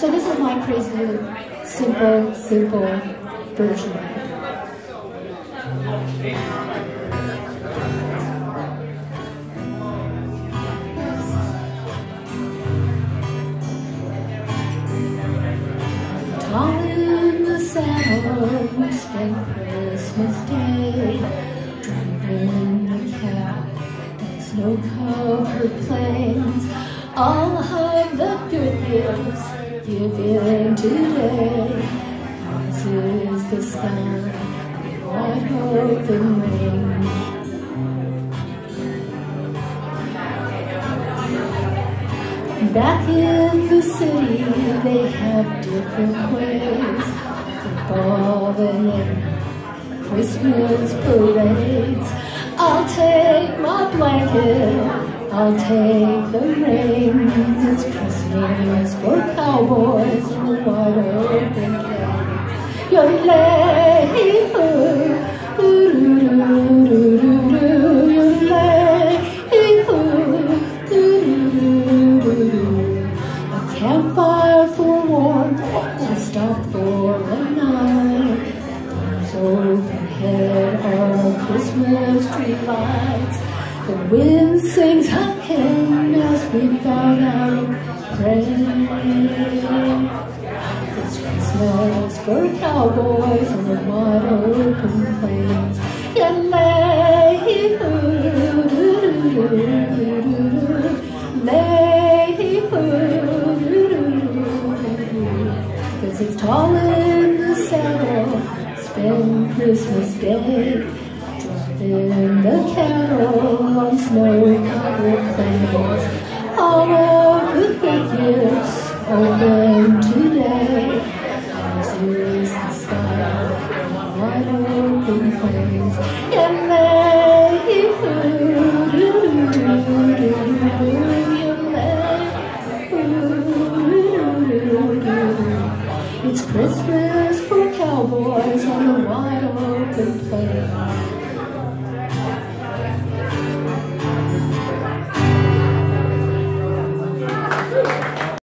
So this is my crazy, simple, simple version. Tall in the saddle, we spent Christmas Day driving the cab that snow-covered plains. All the given today. This is the sky, wide open range. Back in the city, they have different ways. Football and Christmas parades. I'll take my blanket, I'll take the reins. It's Christmas for cowboys in the wide open plains. Yodelay, a campfire for warmth, a stop for the night. There's overhead are Christmas tree lights. The wind sings hymn as we bow down and pray. It's Christmas for cowboys on the wide open plains. Doo, doo. Cause it's tall in the saddle, spend Christmas Day, in the cattle on snow-covered plains. All of the figures open today. As is the sky, wide open plains. It's Christmas for cowboys on the wide open plains.